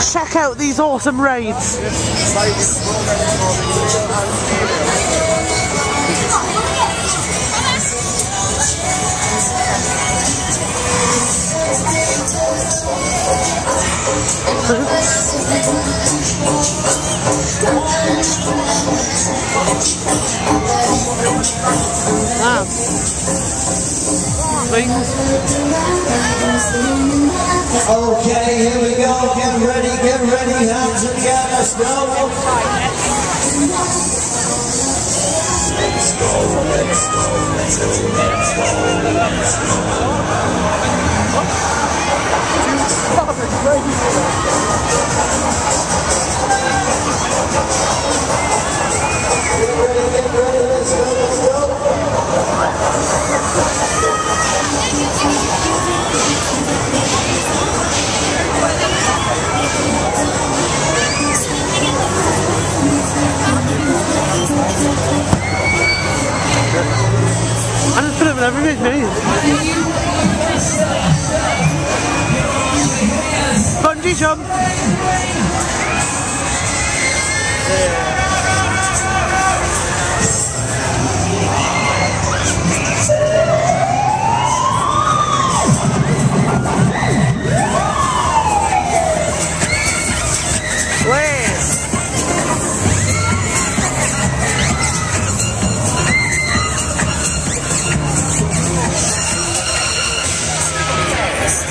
check out these awesome ah. Things. Okay, Let's go. Let's go, let's go, let's go, let's go, let's go. Get I'm just filming. Bungee jump.